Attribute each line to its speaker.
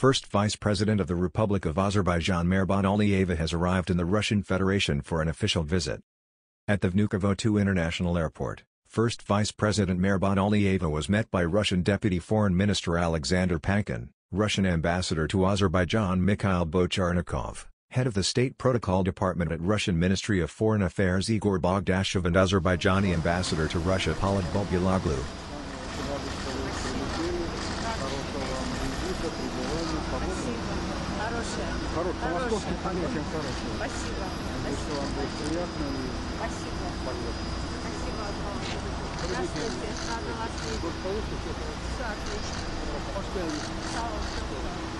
Speaker 1: First Vice President of the Republic of Azerbaijan Mehriban Aliyeva has arrived in the Russian Federation for an official visit. At the Vnukovo 2 International Airport, First Vice President Mehriban Aliyeva was met by Russian Deputy Foreign Minister Alexander Pankin, Russian Ambassador to Azerbaijan Mikhail Bocharnikov, Head of the State Protocol Department at Russian Ministry of Foreign Affairs Igor Bogdashev and Azerbaijani Ambassador to Russia Polad Bulbuloglu.
Speaker 2: Хорошая. Хорошая. Московский полет всем хорошего.
Speaker 3: Спасибо.
Speaker 2: Если вам будет приятно.
Speaker 3: Спасибо.
Speaker 2: Полезно.
Speaker 3: Спасибо огромное. Здравствуйте. Рада вас видеть. Все отлично. Пошли. Пожалуйста.